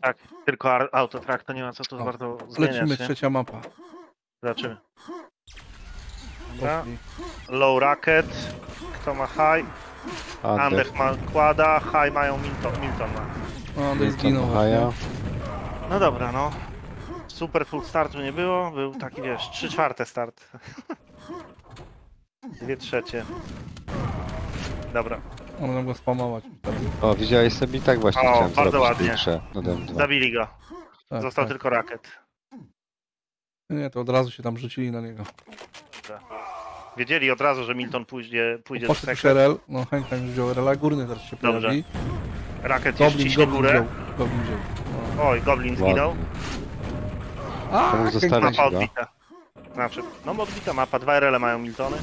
Tak, tylko autotrack to nie ma co tu O, bardzo Lecimy, zmieniać, nie? trzecia mapa. Zobaczymy. Dobra. Low Racket, kto ma high? Ander. Andech ma kłada, high mają Milton, Milton ma. O, Andrzej Milton zginął. No dobra, no. Super full startu nie było, był taki wiesz, 3 czwarte start. Dwie trzecie. Dobra, Można go spamować. O, widziałeś sobie i tak właśnie O, chciałem bardzo ładnie. większe zabili go. tak, Został tak. tylko rakiet. Nie, to od razu się tam rzucili na niego. Dobra. Wiedzieli od razu, że Milton pójdzie, pójdzie do Poszedł już sekret. RL, no chęć tam już wziął RL, górny teraz się Dobrze. pojawi. Rakiet już Goblin, ciśnie Goblin górę. wziął. Goblin wziął. No. Oj, Goblin zginął. A, Mapa odbita. Znaczy, no odbita mapa, dwa RL mają Miltony.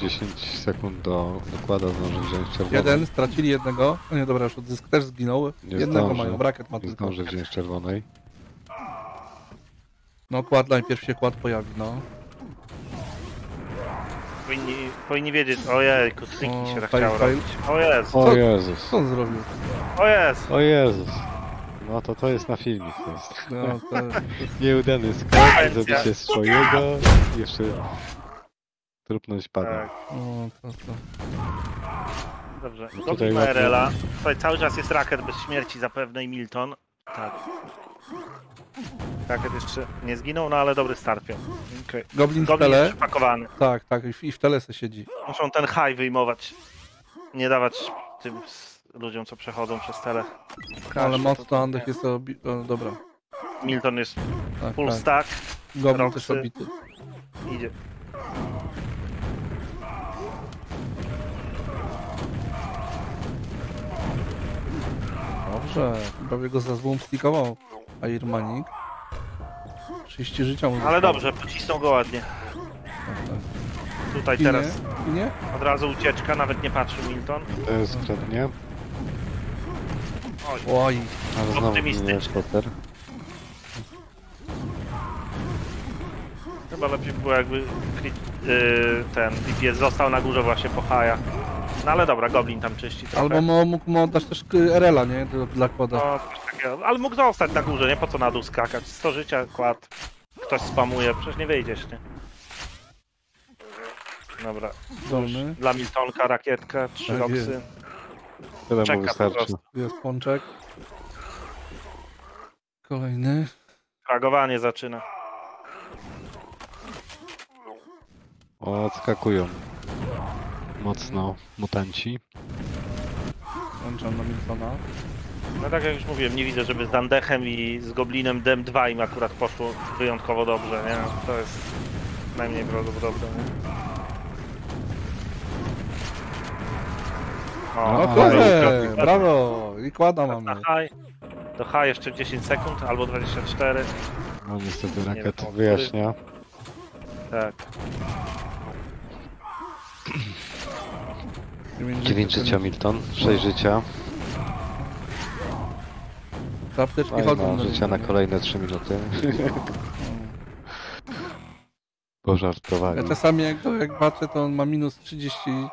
10 sekund do dokłada zdąży wziąć czerwony. Jeden, stracili jednego. No nie, dobra, już odzysk też zginął. Nie jednego zdąży. mają, braket ma Nie tylko. zdąży wziąć czerwonej. No kład najpierw się kład pojawi, no. Powinni, powinni wiedzieć, ojej, kliknij O, się tak fail, chciało fail. robić. O Jezu, O Co? Jezus. Co on zrobił? o Jezu. O Jezus. No to to jest na filmik. To jest. No, to, Nieudany skok, Akcja. zabicie swojego, jeszcze trupnąć pada. Tak, no, to, to. dobrze. No ma ładnie. RL-a. Tutaj cały czas jest rakiet bez śmierci zapewne i Milton. Tak. Rakiet jeszcze nie zginął, no ale dobry start miał. Okay. Goblin w Goblin tele. jest przypakowany. Tak, tak, i w, i w tele se siedzi. Muszą ten high wyjmować. Nie dawać tym s- ludziom, co przechodzą przez tele. Ale Kaszy, mocno Andech jest obi... O, dobra. Milton jest Tak, full tak. stack. Goblin Roxy. też obity. Idzie. Dobrze. Prawie go za złą stikował. Airmanik. 30 życia mu Ale zostało. dobrze, pocisnął go ładnie. Tutaj teraz od razu ucieczka, nawet nie patrzył Milton. To jest pewnie, Oj, Oj. ale znowu Optymistycznie. chyba lepiej by było jakby yy, ten DPS został na górze właśnie po haja. No ale dobra, Goblin tam czyści trochę. Albo mo- mógł mu oddać też y, RL-a, nie? Dla, kłada. No, takiego. Ale mógł zostać na górze, nie? Po co na dół skakać? 100 życia, kład. Ktoś spamuje, przecież nie wyjdziesz, nie? Dobra. Dolny. Dla Miltonka rakietka, trzy Tak roksy. Tyle Czeka mu wystarczy. Jest pączek. Kolejny. Fragowanie zaczyna. O, odskakują. Mocno mutanci. Włączam na Miltona. No tak jak już mówiłem, nie widzę, żeby z Dandechem i z Goblinem Dem 2 im akurat poszło wyjątkowo dobrze, nie? To jest najmniej prawdopodobne, nie? O, No kurde, brawo! I kłada na mamy. high. Do high jeszcze 10 sekund albo 24. No niestety Nie rakiet wyjaśnia. Tak. 9 życia Milton, 6 życia. Te apteczki chodzą. ma na życia na kolejne 3 minuty. Ja Pożartowali. czasami jak, go, jak patrzę, to on ma minus 30%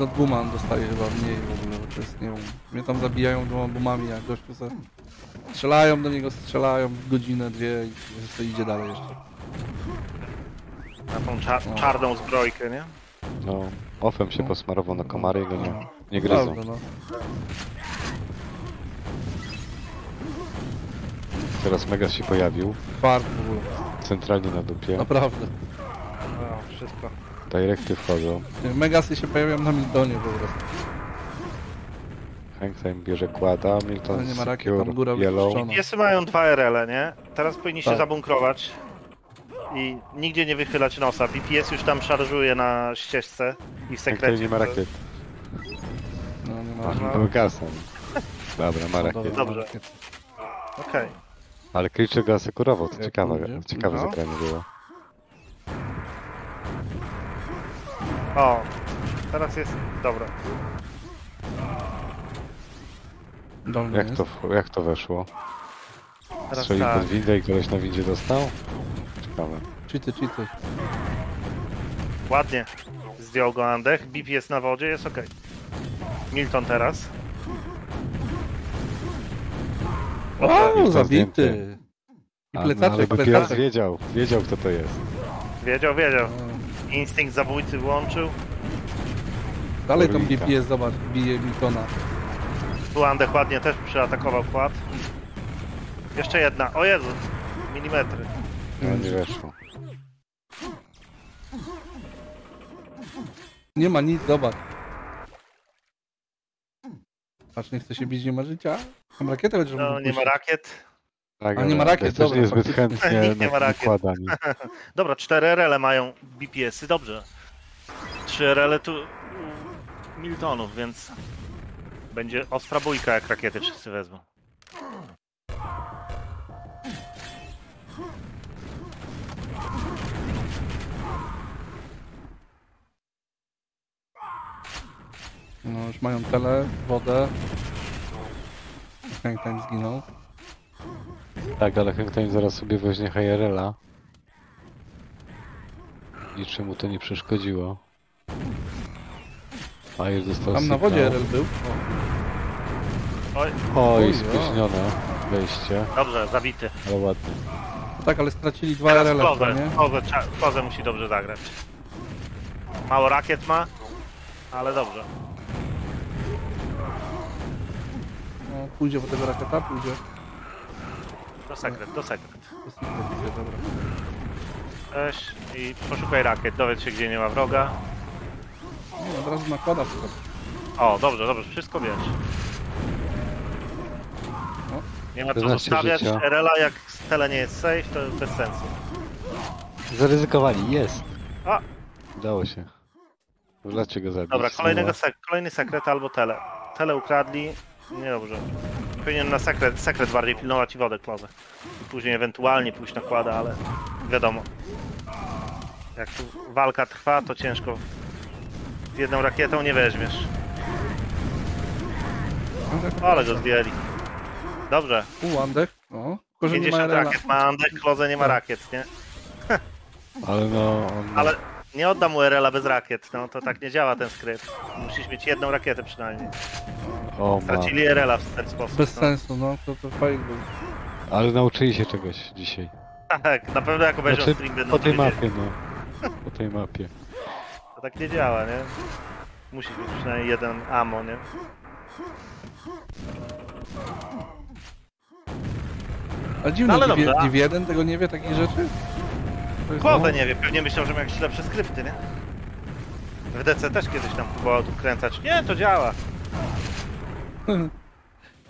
od buma, on dostaje chyba mniej w ogóle, bo to jest, nie wiem, mnie tam zabijają dwoma bumami, jak gościu se strzelają do niego, strzelają godzinę, dwie i sobie idzie dalej jeszcze. Na tą cza czarną zbrojkę, nie? No, ofem się No. posmarował na komary i go nie, No. nie gryzą. Prawda, no. Teraz Megas się pojawił, Fart w ogóle, centralnie na dupie. naprawdę. No, wszystko. Direkty wchodzą. Megasy się pojawiają na Miltonie po prostu. Hangtime bierze kłada, Milton Ale nie ma rakiet, tam góra yellow. Piesy mają dwa RL, nie? Teraz powinni się Tak. zabunkrować i nigdzie nie wychylać nosa. BPS już tam szarżuje na ścieżce i w sekrecie. nie ma rakiet. No nie ma. No, gasem. Dobra, ma No, rakiet. Dobrze. Okej. Ale Creature go asekurował, to ciekawe, ciekawe No. zagranie było. O, teraz jest. Dobra. Dolny Jak jest. to, w- jak to weszło? Teraz Strzelił tak. pod windę i koleś na windzie dostał? Ciekawe. Cheaty, cheaty. Ładnie. Zdjął go Andech. BIP jest na wodzie, jest ok. Milton teraz. O, zabity. I A, no, ale plecaczek, plecaczek. wiedział, wiedział kto to jest. Wiedział, wiedział. No. Instynkt zabójcy włączył. Dalej tą Kurwika. GPS, zobacz, bije Miltona. Tu Andech ładnie też przyatakował kład. Jeszcze jedna. O Jezu. Milimetry. No Mm. nie weszło. Nie ma nic, zobacz. Patrz, nie chce się bić, nie ma życia. Mam rakietę, chociaż No mógł nie ma puścić. rakiet. Tak, A nie ma rakiet, też dobra, niezbyt faktycznie. chętnie Nikt nie ma rakiet. Dobra, 4 RL mają BPS-y, dobrze. 3 RL tu u Miltonów, więc będzie ostra bójka jak rakiety wszyscy wezmą. No już mają tele, wodę. Hank Time zginął. Tak, ale Hengtime zaraz sobie weźmie HRL-a. Niczemu to nie przeszkodziło. A już dostał Tam na sygnał. wodzie RL był. Oj, Oj, spóźnione wejście, dobrze, zabity. ale ładnie. Tak, ale stracili dwa Teraz RL, Kozę, nie? Trza- Kozę musi dobrze zagrać. Mało rakiet ma, ale dobrze. No, pójdzie po tego raketa, pójdzie. Do sekret, do sekret. To jest super, idzie, dobra. Weź i poszukaj rakiet, dowiedz się gdzie nie ma wroga. Nie, od razu nakłada wszystko. O, dobrze, dobrze, wszystko wiesz. No. Nie ma co 14 zostawiać. życia. RL-a jak tele nie jest safe, to bez sensu. Zaryzykowali, jest! A. Udało się. Wlecie go zabić. Dobra, kolejnego sek kolejny sekret albo tele. Tele ukradli. Niedobrze. Powinien na sekret, sekret bardziej pilnować i wodę klozę. I później ewentualnie pójść na kładę, ale wiadomo. Jak tu walka trwa, to ciężko. Z jedną rakietą nie weźmiesz. Ale go zdjęli. Dobrze. U, Andech. O, tylko że nie ma 50 RL. rakiet ma Andek, klozę nie ma rakiet, nie? Ale no, on... Ale nie oddam mu RL-a bez rakiet, no to tak nie działa ten skrypt. Musisz mieć jedną rakietę przynajmniej. O, ma. Stracili RL-a w ten sposób. Bez no. sensu, no, to, to fajnie był. Ale nauczyli się czegoś dzisiaj. Tak, na pewno jak obejrzą Znaczy, stream będą po tej mapie, no. Po tej mapie. To tak nie działa, nie? Musisz mieć przynajmniej jeden ammo, nie? A dziwne, No dobra. Div 1 tego nie wie, takich rzeczy? No, nie wiem, pewnie myślał, że ma jakieś lepsze skrypty, nie? W DC też kiedyś tam próbował tu kręcać. Nie, to działa.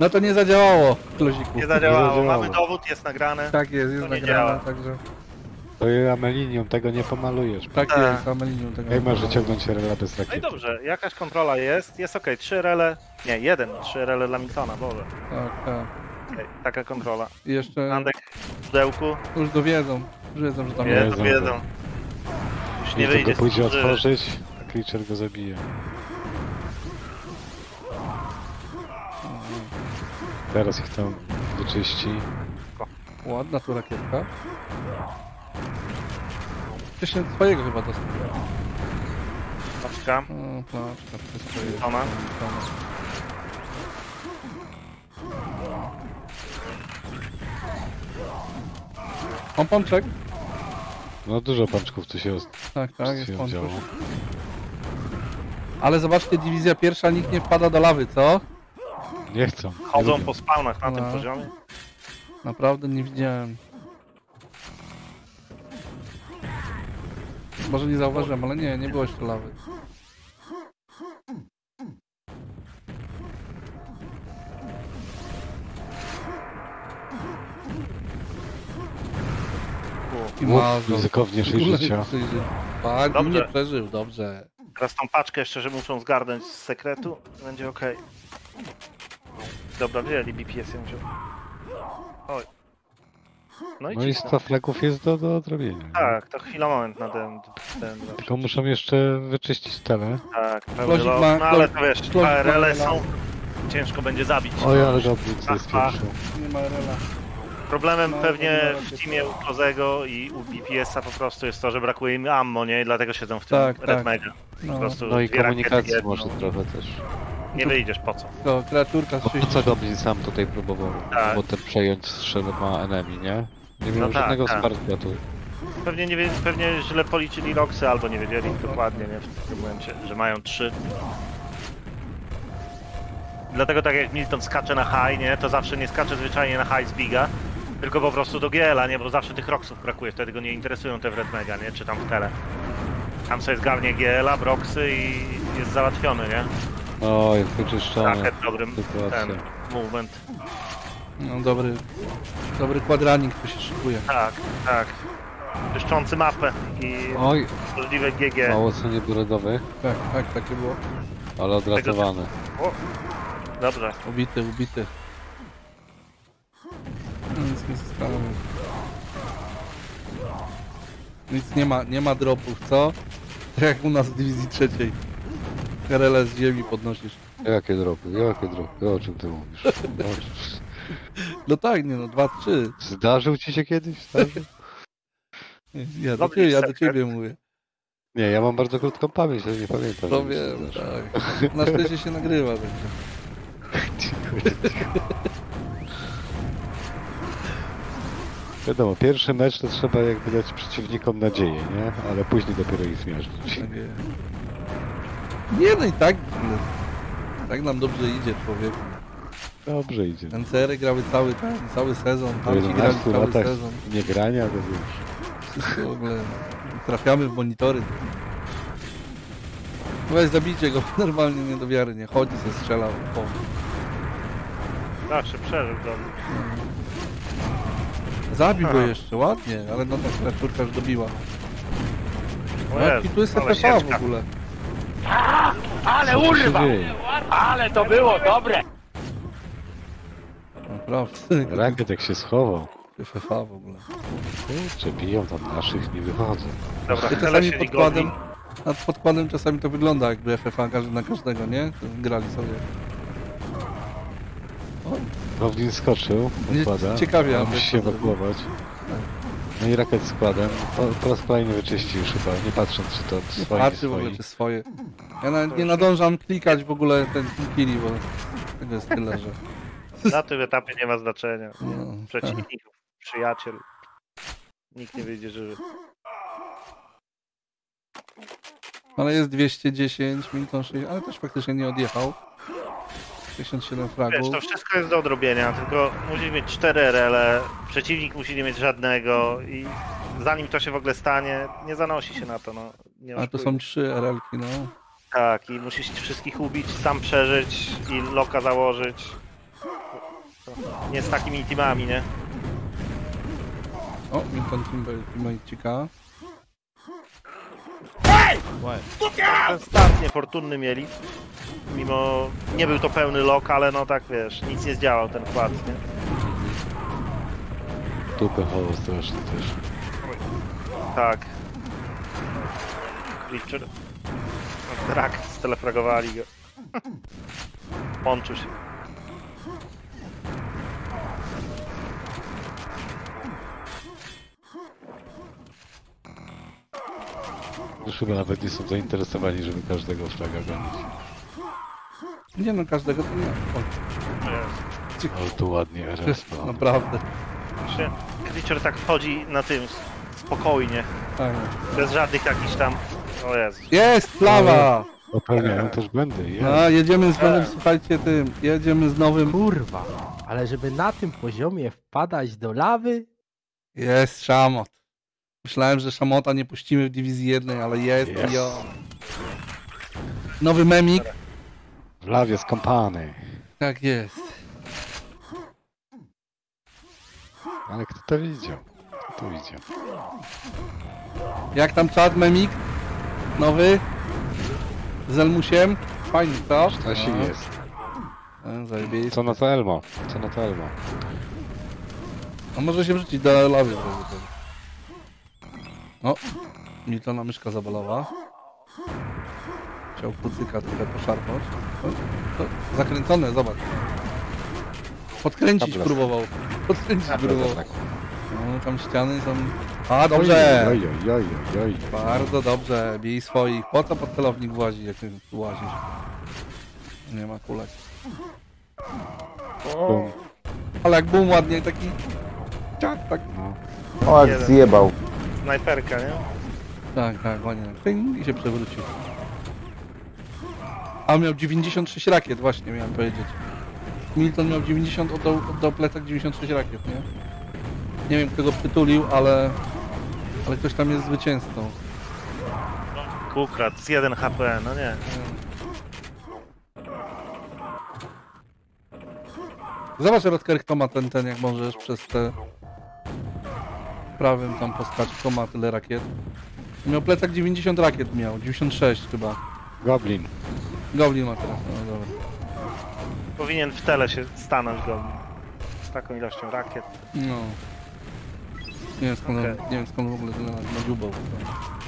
No to nie zadziałało, kloziku. Nie zadziałało. zadziałało. Mamy dowód, jest nagrane. Tak jest, jest To nie nagrane, działa. także... To jest amelinium, tego nie pomalujesz. Tak Tak. jest, amelinium tego. Jak masz wyciągnąć rela bez No i rakiety? dobrze, jakaś kontrola jest, jest okej. Trzy rele, nie, jeden, trzy rele dla Miltona, Boże. Tak, tak. Okej, taka kontrola. I jeszcze Andek w pudełku, już dowiedzą, już wiedzą, że tam jest. wiedzą, wiedzą. Już nie Nie wyjdzie go pójdzie z żywy. otworzyć, a Creature go zabije. Teraz ich tam wyczyści. Ładna tu rakietka. Jeszcze swojego chyba dostał. Paczka, O, placzka, wszystko jest. Toma. Toma. On pączek? No dużo pączków tu się Tak, tak, jest pączek. działo. Ale zobaczcie, dywizja pierwsza, nikt nie wpada do lawy, co? Nie chcą. chodzą po spawnach na tym No. poziomie. Naprawdę nie widziałem. Może nie zauważyłem, ale nie, nie było jeszcze lawy. I Mów ryzykownie W ogóle 6 życia. przeżył. Tak, Dobrze. nie przeżył, dobrze. Teraz tą paczkę jeszcze, że muszą zgarnąć z sekretu, będzie ok. Dobra, wzięli BPS ją wziął. Oj. No i No i cisną. 100 flagów jest do, do odrobienia. Tak, to chwila moment na ten, ten Tylko muszą jeszcze wyczyścić tele. Tak, pełny lot. ma- No ale to wiesz, ma ARL RL-a. są. Ciężko będzie zabić. Oj, ale co jest ach. pierwszy. Nie ma rela. Problemem No, pewnie w teamie u Kozego i u BPS-a po prostu jest to, że brakuje im ammo, nie? I dlatego siedzą w tym Tak, Red tak. Mega. Po No, prostu No i dwie rakiety, komunikacji może trochę też. Nie wyjdziesz, po co? To kreaturka z po 60. co Goblin sam tutaj próbował Tak. potem przejąć strzelba enemy, nie? Nie miał No tak, żadnego tak. wsparcia tu. Pewnie, nie, wie- pewnie źle policzyli Roxy, albo nie wiedzieli dokładnie, nie, w tym momencie, że mają trzy. Dlatego tak jak Milton skacze na high, nie, to zawsze nie skacze zwyczajnie na high z biga, tylko po prostu do GL-a, nie, bo zawsze tych Roxów brakuje, wtedy go nie interesują te w Red Mega, nie, czy tam w tele. Tam sobie zgarnie GL-a, Broxy i jest załatwiony, nie? Oj, wyczyszczony. Tak, dobrym sytuacja. ten movement. No dobry, dobry kwadranik tu się szykuje. Tak, tak. Czyszczący mapę i Oj, możliwe GG. mało co niebrodowych, Tak, tak, takie było. ale odratowany. O, dobrze. Ubity, ubity. Nic nie zostało. Nic nie ma, nie ma dropów, co? Tak jak u nas w dywizji trzeciej. Karele z ziemi podnosisz. Jakie dropy, jakie dropy, o czym ty mówisz? O czym? No tak, nie no, dwa, trzy. Zdarzył ci się kiedyś? Zdarzył? Ja do, Dobry ciebie, ja do sekret. ciebie mówię. Nie, ja mam bardzo krótką pamięć, ale nie pamiętam. To żeby się wiem, zdarzyło. tak. Na szczęście się nagrywa. Także. Wiadomo, pierwszy mecz to trzeba jakby dać przeciwnikom nadzieję, nie? Ale później dopiero ich zmiażdżyć. Tak jest. Nie no i tak, tak nam dobrze idzie człowiek. Dobrze idzie. NCR-y grały cały cały sezon, Po tamci grali 11 cały sezon. nie grania, to wiesz. Wszystko w ogóle. Trafiamy w monitory. Weź zabijcie go, normalnie nie do wiary, nie chodzi, se strzelał. O. Zawsze przeżył dobrze. Zabił go jeszcze, ładnie, ale no ta kreaturka już dobiła. O No, i tu jest FFA w sieczka. Ale urwa! Ale to było dobre! Naprawdę. Rakiet jak się schował. FFA w ogóle. Kurczę, biją tam naszych, nie wychodzą. Dobra, tyle czasami się podkładem, nad podkładem czasami to wygląda jakby FFA każdy na każdego, nie? Grali sobie. Goblin skoczył, Nie, układa. ciekawie, musi się to zrobił. No i rakiet składem. Po, po raz kolejny wyczyścił już chyba, nie patrząc czy to Nie swoje, patrzy w ogóle czy swoje. Ja nawet nie nadążam klikać w ogóle ten killi, bo tego jest tyle, że... Na tym etapie nie ma znaczenia. No, Przeciwników, przyjaciel. Nikt nie wyjdzie żywy. Ale jest 210, Milton 6, ale też faktycznie nie odjechał. 57 Wiesz, fragów. to wszystko jest do odrobienia, tylko musisz mieć 4 RL, przeciwnik musi nie mieć żadnego i zanim to się w ogóle stanie, nie zanosi się na to, no. Nie A to są trzy RL-ki, no. Tak, i musisz wszystkich ubić, sam przeżyć i loka założyć. Nie z takimi teamami, nie? O, Milton Teammate'cika. Ten start niefortunny mieli. Mimo, nie był to pełny lok, ale no tak wiesz, nic nie zdziałał ten wkład, nie? Tu pechowo strasznie też. Tak. Creature. Drak, stelefragowali go. Łączył się. Już chyba nawet nie są zainteresowani, żeby każdego flaga gonić. Nie no, każdego to nie. O, Jezu. Ale tu ładnie RS. no. naprawdę. Właśnie Creature tak wchodzi na tym spokojnie, Tak. bez żadnych jakichś tam... O Jezu. Jest, plawa! Popełniają też błędy. No, jedziemy z nowym, słuchajcie tym, jedziemy z nowym... Kurwa, ale żeby na tym poziomie wpadać do lawy? Jest szamot. Myślałem, że szamota nie puścimy w dywizji jednej, ale jest Jest. i o. Nowy memik. W lawie skąpany. Tak jest. Ale kto to widział? Kto to widział? Jak tam czat memik? Nowy? Z Elmusiem? Fajnie, co? Sztosik No. jest. E, Zajebiście. Co na to Elmo? Co na to Elmo? A może się wrzucić do lawy. O, Miltona myszka zabalowa. Chciał kucyka trochę poszarpać. O, o, zakręcone, zobacz. Podkręcić Dobra. próbował. Podkręcić próbował. dobra. No, tam ściany są... A, dobrze! Oj, oj, oj, oj, oj. Bardzo dobrze, bij swoich. Po co pod celownik włazi, jak ty tu łazisz? Nie ma kulek. Bum. Ale jak boom ładnie, taki... Ciak, tak. No. O, jak Jeden. zjebał. Snajperka, nie? Tak, tak, ładnie. Ping, I się przewrócił. A on miał 96 rakiet, właśnie miałem powiedzieć. Milton miał 90, oddał, oddał plecak 96 rakiet, nie? Nie wiem kto go przytulił, ale... Ale ktoś tam jest zwycięzcą. Ukradł z 1 HP, no nie. Zobacz Rodker, kto ma ten, ten, jak możesz przez te... Prawym tam postać, kto ma tyle rakiet. Miał plecak 90 rakiet miał, 96 chyba. Goblin. Goblin ma teraz, no dobra. Powinien w tele się stanąć go. Z taką ilością rakiet. No. Nie wiem skąd, Okej. nie wiem skąd w ogóle tyle nadziubał.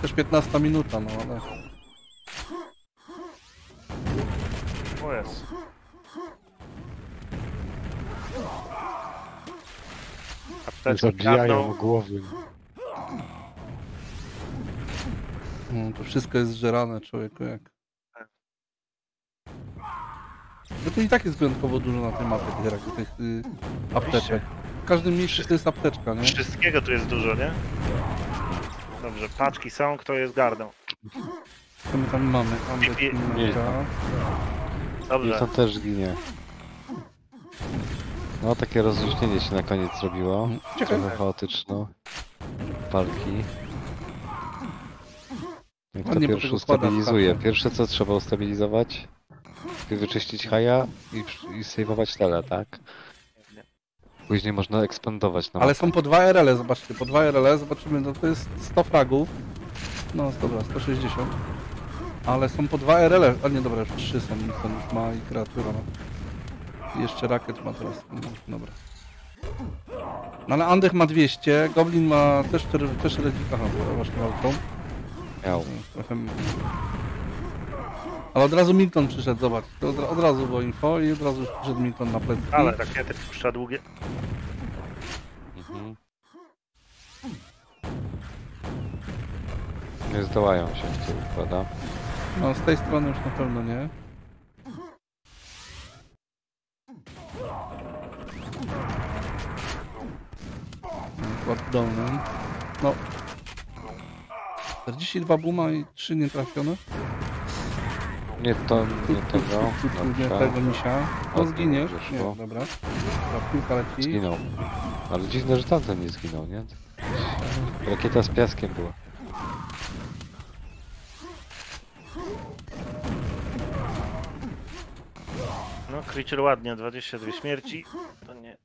Też 15 minuta, no ale... O jest. Zabijają głowy. No, to wszystko jest zżerane, człowieku, jak... No to i tak jest wyjątkowo dużo na tej mapie tych, tych y, apteczek. W każdym miejscu to jest apteczka, nie? Wszystkiego tu jest dużo, nie? Dobrze, paczki są, kto jest gardą. Co my tam mamy? Ambek, Nie, nie. Minka. Dobrze, Milton też ginie. No, takie rozluźnienie się na koniec zrobiło. Ciekawe. Trochę chaotyczno. Walki. Jak to Ładnie po pierwszy tego ustabilizuje. startu. Pierwsze co trzeba ustabilizować, wyczyścić haja i, i saveować tele, tak? Później można ekspandować na Ale są po dwa RL, zobaczcie, po dwa RL, zobaczymy, no to jest 100 fragów. No dobra, 160. Ale są po dwa RL, a nie dobra, już trzy są, Nixon już ma i kreatura ma. I jeszcze rakiet ma teraz, no, dobra. No ale Andech ma 200, Goblin ma też 4, też aha, właśnie walką. miał. Ale od razu Milton przyszedł, zobacz, to od, od razu było info i od razu już przyszedł Milton na plecy. ale rakiety puszcza długie. Mhm. Nie zdołają się, w co układa. No z tej strony już na pewno nie. Układ dolny. No. 42 buma i 3 nietrafione. Nie to, nie tego. nie tego misia. O, O, zginie. dobrze Nie, dobra. Dobra, piłka leci. Zginął. Ale dziwne, że tamten nie zginął, nie? Rakieta z piaskiem była. No, Creature ładnie, 22 śmierci. To nie.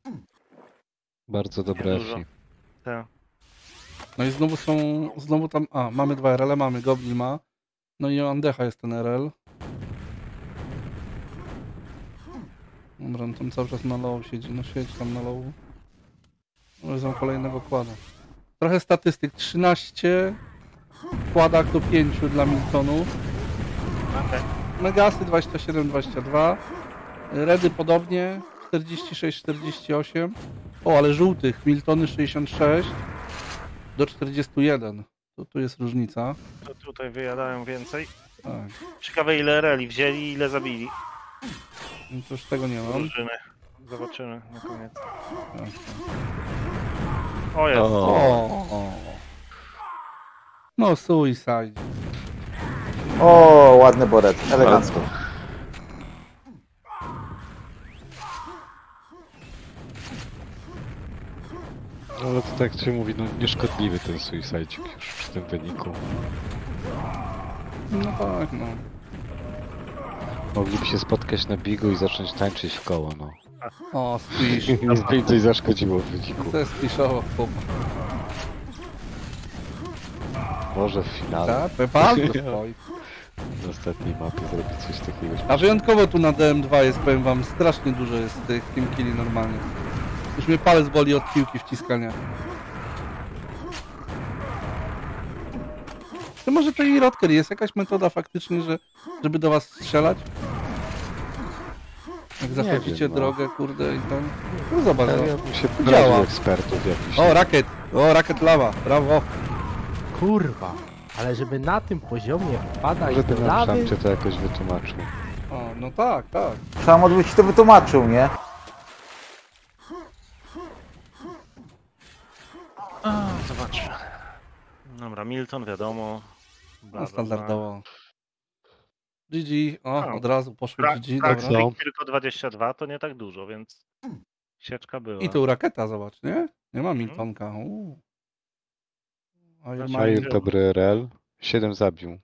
Bardzo dobre. FI. Te. No i znowu są, znowu tam, a mamy dwa RL, mamy Goblin ma. No i Andecha jest ten RL. Dobra, on tam cały czas na low siedzi, no siedzi tam na low. Wezmą kolejnego kłada. Trochę statystyk, 13 kładak do 5 dla Miltonów. Okej. Megasy 27-22. Redy podobnie 46-48. O, ale żółtych Miltony 66 do 41. To tu jest różnica. To tutaj wyjadają więcej. Tak. Ciekawe ile reli wzięli i ile zabili No to już tego nie mam. drużyny. Zobaczymy na koniec. Tak, tak. O jest. O, O. No, suicide. O, ładny boret, elegancko. No, ale to tak się mówi, no nieszkodliwy ten suicide już przy tym wyniku. No tak, no. Mogliby się spotkać na bigu i zacząć tańczyć w koło, no. O, squish. Nic więcej zaszkodziło w wyniku. To jest squishowo chłop. Może w finale, Tak, na ostatniej mapie zrobić coś takiego. A wyjątkowo tu na DM2 jest, powiem wam, strasznie dużo jest tych team killi normalnie. Już mnie palec boli od piłki wciskania. To może to i Rodker jest jakaś metoda faktycznie, że, żeby do was strzelać? Jak zachodzicie wiem, no. drogę, kurde i tam... No zobacz, Ja no. bym się działa. ekspertów jakichś. O, rakiet! O, rakiet lawa, brawo! Kurwa. Ale żeby na tym poziomie wpadać Żeby do nam lawy, Szamcie to jakoś wytłumaczył. O, No tak, tak. Sam by ci to wytłumaczył, nie? A, zobaczmy. Dobra, Milton wiadomo. Bla, No bla, bla. GG, o, No. od razu poszło Bra- GG, dobra. styk tylko 22 to nie tak dużo, więc sieczka była. I tu raketa, zobacz, nie? Nie ma Miltonka. uuu. Znaczy. Fire dobry RL. 7 zabił.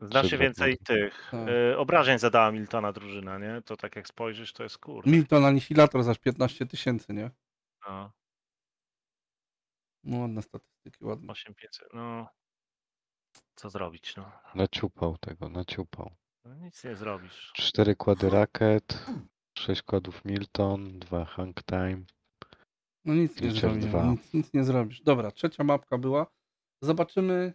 Znacznie Trzy więcej tych Tak. y, obrażeń zadała Miltona drużyna, nie? To tak jak spojrzysz, to jest kurde. Milton Anihilator za 15 tysięcy, nie? No, No, ładne statystyki, ładne. 8500, no. Co zrobić, no. Naciupał tego, naciupał. no nic nie zrobisz. 4 kłady rakiet, 6 kładów Milton, 2 hang time. No nic nie dwa. nic, nic nie zrobisz. Dobra, trzecia mapka była. Zobaczymy